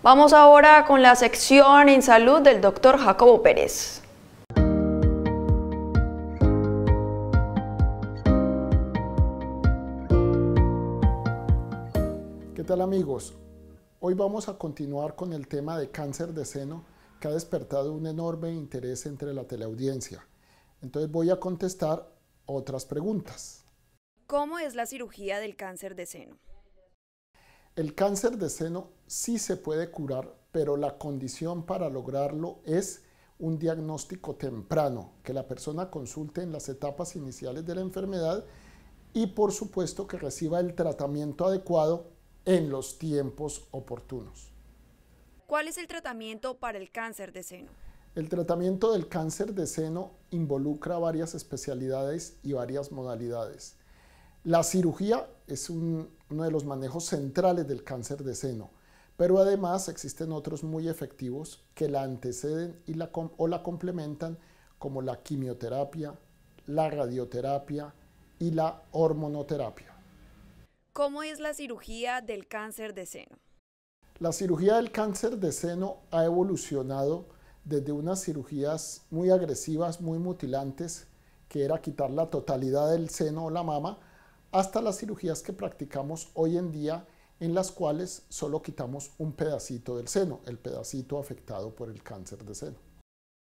Vamos ahora con la sección en salud del doctor Jacobo Pérez. ¿Qué tal amigos? Hoy vamos a continuar con el tema de cáncer de seno que ha despertado un enorme interés entre la teleaudiencia. Entonces voy a contestar otras preguntas. ¿Cómo es la cirugía del cáncer de seno? El cáncer de seno sí se puede curar, pero la condición para lograrlo es un diagnóstico temprano, que la persona consulte en las etapas iniciales de la enfermedad y por supuesto que reciba el tratamiento adecuado en los tiempos oportunos. ¿Cuál es el tratamiento para el cáncer de seno? El tratamiento del cáncer de seno involucra varias especialidades y varias modalidades. La cirugía es uno de los manejos centrales del cáncer de seno, pero además existen otros muy efectivos que la anteceden y la, o la complementan, como la quimioterapia, la radioterapia y la hormonoterapia. ¿Cómo es la cirugía del cáncer de seno? La cirugía del cáncer de seno ha evolucionado desde unas cirugías muy agresivas, muy mutilantes, que era quitar la totalidad del seno o la mama, hasta las cirugías que practicamos hoy en día en las cuales solo quitamos un pedacito del seno, el pedacito afectado por el cáncer de seno.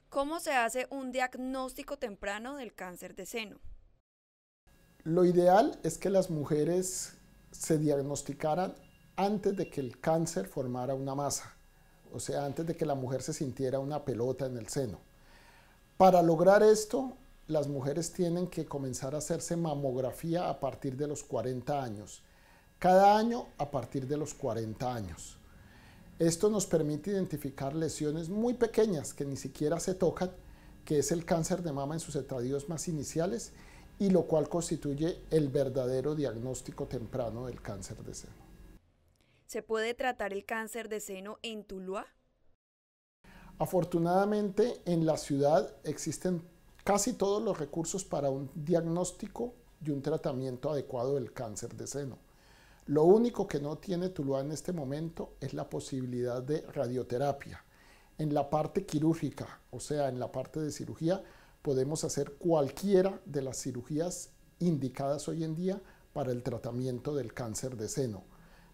¿Cómo se hace un diagnóstico temprano del cáncer de seno? Lo ideal es que las mujeres se diagnosticaran antes de que el cáncer formara una masa, o sea, antes de que la mujer se sintiera una pelota en el seno. Para lograr esto, las mujeres tienen que comenzar a hacerse mamografía a partir de los 40 años. Cada año a partir de los 40 años. Esto nos permite identificar lesiones muy pequeñas que ni siquiera se tocan, que es el cáncer de mama en sus estadios más iniciales y lo cual constituye el verdadero diagnóstico temprano del cáncer de seno. ¿Se puede tratar el cáncer de seno en Tuluá? Afortunadamente en la ciudad existen casi todos los recursos para un diagnóstico y un tratamiento adecuado del cáncer de seno. Lo único que no tiene Tuluá en este momento es la posibilidad de radioterapia. En la parte quirúrgica, o sea, en la parte de cirugía, podemos hacer cualquiera de las cirugías indicadas hoy en día para el tratamiento del cáncer de seno.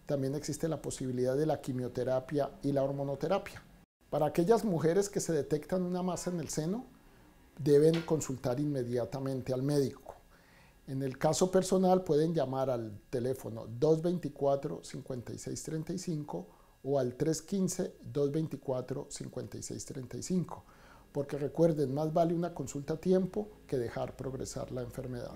También existe la posibilidad de la quimioterapia y la hormonoterapia. Para aquellas mujeres que se detectan una masa en el seno, deben consultar inmediatamente al médico. En el caso personal pueden llamar al teléfono 224-5635 o al 315-224-5635, porque recuerden, más vale una consulta a tiempo que dejar progresar la enfermedad.